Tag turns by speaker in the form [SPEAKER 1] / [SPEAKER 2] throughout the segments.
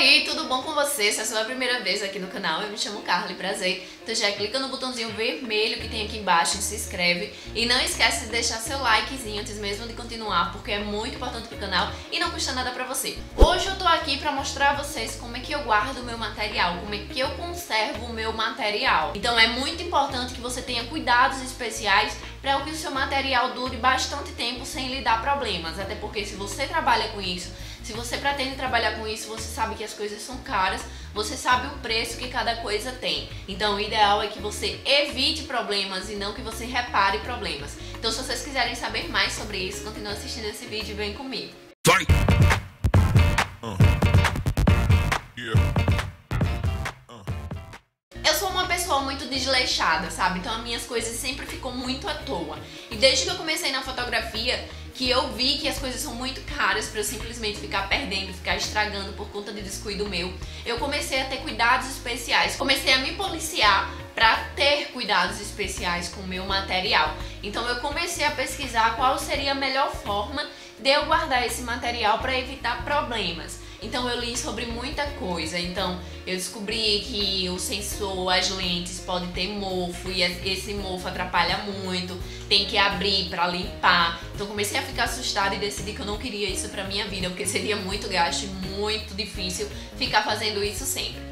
[SPEAKER 1] aí, tudo bom com você? Se é a sua primeira vez aqui no canal, eu me chamo Carly, prazer. Então já clica no botãozinho vermelho que tem aqui embaixo e se inscreve. E não esquece de deixar seu likezinho antes mesmo de continuar, porque é muito importante pro canal e não custa nada pra você. Hoje eu tô aqui pra mostrar a vocês como é que eu guardo o meu material, como é que eu conservo o meu material. Então é muito importante que você tenha cuidados especiais para que o seu material dure bastante tempo sem lhe dar problemas. Até porque se você trabalha com isso, se você pretende trabalhar com isso, você sabe que as coisas são caras, você sabe o preço que cada coisa tem. Então o ideal é que você evite problemas e não que você repare problemas. Então se vocês quiserem saber mais sobre isso, continue assistindo esse vídeo e vem comigo. Desleixada, sabe? Então as minhas coisas sempre ficam muito à toa. E desde que eu comecei na fotografia, que eu vi que as coisas são muito caras para eu simplesmente ficar perdendo, ficar estragando por conta de descuido meu, eu comecei a ter cuidados especiais. Comecei a me policiar para ter cuidados especiais com o meu material. Então eu comecei a pesquisar qual seria a melhor forma de eu guardar esse material para evitar problemas. Então eu li sobre muita coisa. Então eu descobri que o sensor, as lentes podem ter mofo e esse mofo atrapalha muito. Tem que abrir para limpar. Então comecei a ficar assustada e decidi que eu não queria isso para minha vida, porque seria muito gasto e muito difícil ficar fazendo isso sempre.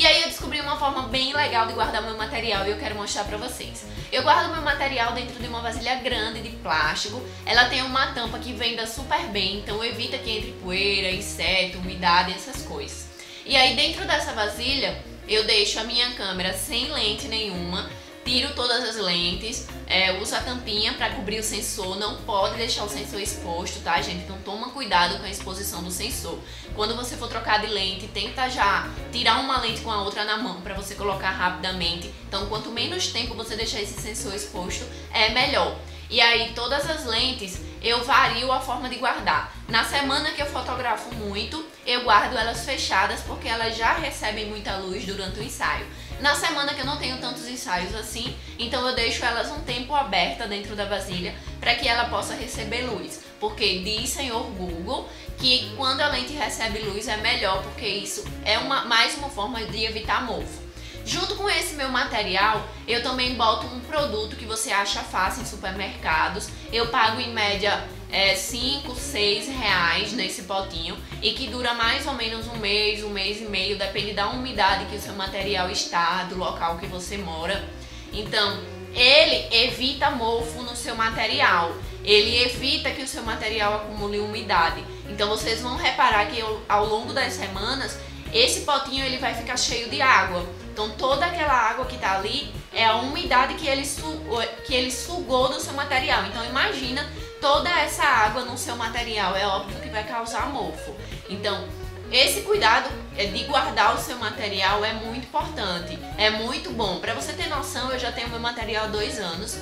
[SPEAKER 1] E aí eu descobri uma forma bem legal de guardar meu material e eu quero mostrar pra vocês. Eu guardo meu material dentro de uma vasilha grande de plástico. Ela tem uma tampa que venda super bem, então evita que entre poeira, inseto, umidade, essas coisas. E aí dentro dessa vasilha eu deixo a minha câmera sem lente nenhuma, tiro todas as lentes, é, uso a tampinha para cobrir o sensor, não pode deixar o sensor exposto, tá gente? Então toma cuidado com a exposição do sensor. Quando você for trocar de lente, tenta já tirar uma lente com a outra na mão para você colocar rapidamente. Então quanto menos tempo você deixar esse sensor exposto, é melhor. E aí todas as lentes eu vario a forma de guardar. Na semana que eu fotografo muito, eu guardo elas fechadas porque elas já recebem muita luz durante o ensaio. Na semana que eu não tenho tantos ensaios assim, então eu deixo elas um tempo aberta dentro da vasilha para que ela possa receber luz. Porque diz senhor Google que quando a lente recebe luz é melhor, porque isso é uma, mais uma forma de evitar mofo. Junto com esse meu material, eu também boto um produto que você acha fácil em supermercados. Eu pago em média 5, é, 6 reais nesse potinho e que dura mais ou menos um mês, um mês e meio, depende da umidade que o seu material está, do local que você mora. Então, ele evita mofo no seu material, ele evita que o seu material acumule umidade. Então, vocês vão reparar que ao longo das semanas, esse potinho ele vai ficar cheio de água. Então, toda aquela água que está ali é a umidade que ele, que ele sugou do seu material. Então, imagina toda essa água no seu material, é óbvio que vai causar mofo. Então, esse cuidado é de guardar o seu material é muito importante, é muito bom. Para você ter noção, eu já tenho meu material há dois anos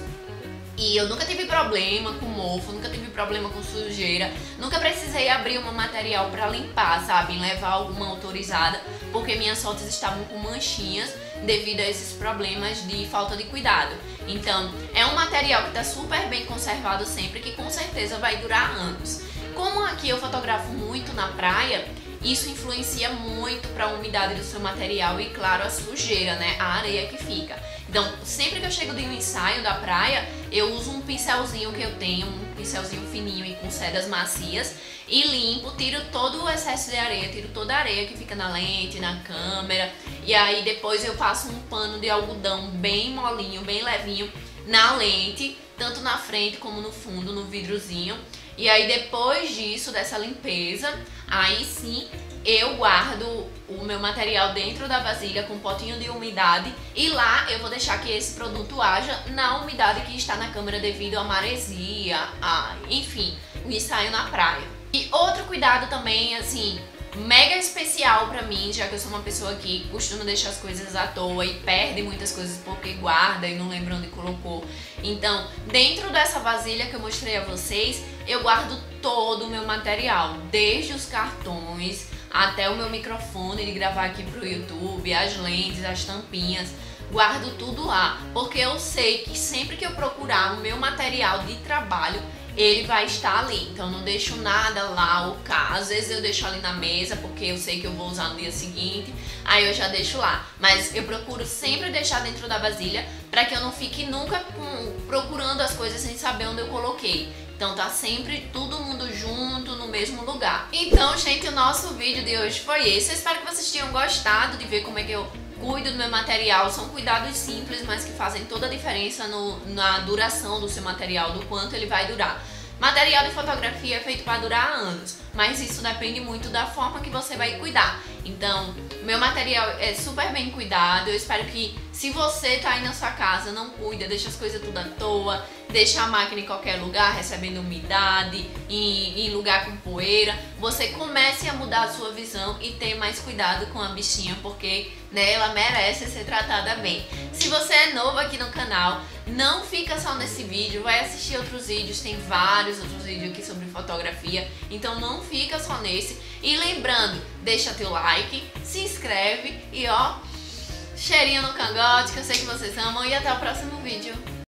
[SPEAKER 1] e eu nunca tive problema com mofo, nunca tive problema com sujeira, nunca precisei abrir um material para limpar, sabe? Levar alguma autorizada, porque minhas fotos estavam com manchinhas devido a esses problemas de falta de cuidado. Então, é um material que está super bem conservado sempre, que com certeza vai durar anos. Como aqui eu fotografo muito na praia, isso influencia muito para a umidade do seu material e, claro, a sujeira, né? A areia que fica. Então, sempre que eu chego de um ensaio da praia, eu uso um pincelzinho que eu tenho, um pincelzinho fininho e com sedas macias, e limpo, tiro todo o excesso de areia, tiro toda a areia que fica na lente, na câmera, e aí depois eu passo um pano de algodão bem molinho, bem levinho na lente, tanto na frente como no fundo, no vidrozinho. E aí depois disso, dessa limpeza, aí sim eu guardo o meu material dentro da vasilha com um potinho de umidade e lá eu vou deixar que esse produto haja na umidade que está na câmera devido à maresia, a, enfim, o ensaio na praia. E outro cuidado também, assim, mega especial pra mim, já que eu sou uma pessoa que costuma deixar as coisas à toa e perde muitas coisas porque guarda e não lembra onde colocou. Então, dentro dessa vasilha que eu mostrei a vocês, eu guardo todo o meu material, desde os cartões até o meu microfone de gravar aqui pro YouTube, as lentes, as tampinhas, guardo tudo lá, porque eu sei que sempre que eu procurar o meu material de trabalho, ele vai estar ali. Então não deixo nada lá, o caso. Às vezes eu deixo ali na mesa, porque eu sei que eu vou usar no dia seguinte, aí eu já deixo lá. Mas eu procuro sempre deixar dentro da vasilha para que eu não fique nunca procurando as coisas sem saber onde eu coloquei. Então tá sempre todo mundo junto no mesmo lugar. Então, gente, o nosso vídeo de hoje foi esse. Eu espero que vocês tenham gostado de ver como é que eu cuido do meu material. São cuidados simples, mas que fazem toda a diferença no, na duração do seu material, do quanto ele vai durar. Material de fotografia é feito para durar anos, mas isso depende muito da forma que você vai cuidar. Então, meu material é super bem cuidado. Eu espero que se você tá aí na sua casa, não cuida, deixa as coisas tudo à toa, deixa a máquina em qualquer lugar, recebendo umidade, em, em lugar com poeira, você comece a mudar a sua visão e ter mais cuidado com a bichinha, porque né, ela merece ser tratada bem. Se você é novo aqui no canal, não fica só nesse vídeo, vai assistir outros vídeos, tem vários outros vídeos aqui sobre fotografia, então não fica só nesse. E lembrando, deixa teu like, se inscreve e ó, cheirinho no cangote, que eu sei que vocês amam, e até o próximo vídeo.